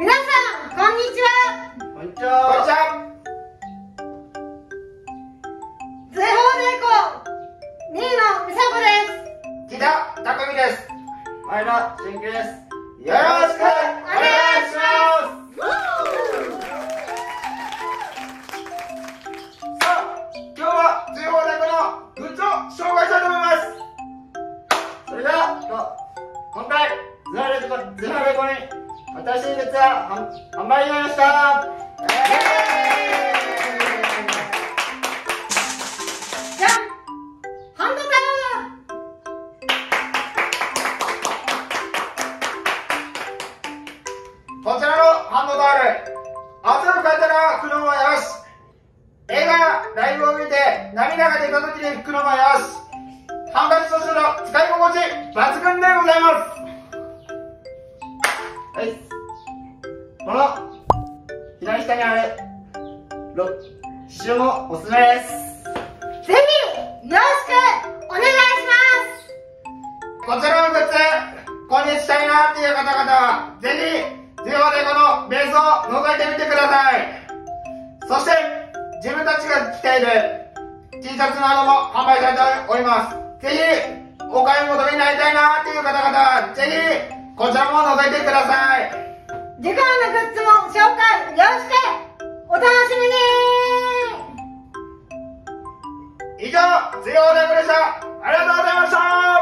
皆さんこんにちは。こんにちは。こんにちはゼロ猫2位の美佐子です。木田たこみです。前野真です。よろしくお願いします。ハレコに新しいグッズは販売になりました。じゃんハンドタこちらのハンドタオル。汗をかいたら拭くのもよし映画ライブを見て涙が出た時に拭くのもよしハンカチとしての使い心地抜群はい。この左下にあるロ刺繍もおすすめです。ぜひよろしくお願いしこちらのグッズ購入したいなっていう方々はぜひゼオデコのベースを覗いてみてください。そして自分たちが着ている T シャツなども販売されております。ぜひお買い求めになりたいなっていう方々はぜひこちらも覗いてくださいよろしくお楽しみに。以上ゼオデコでしたありがとうございました。